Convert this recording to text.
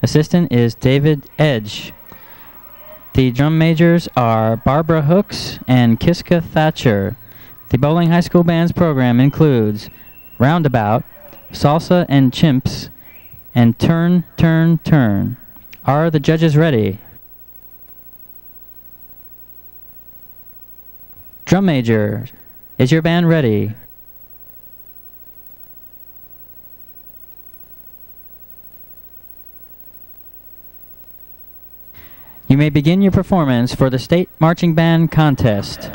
Assistant is David Edge. The drum majors are Barbara Hooks and Kiski Thatcher. The Boling High School Band's program includes Roundabout, Salsa and Chimps, and Turn, Turn, Turn. Are the judges ready? Drum major, is your band ready? You may begin your performance for the State Marching Band Contest.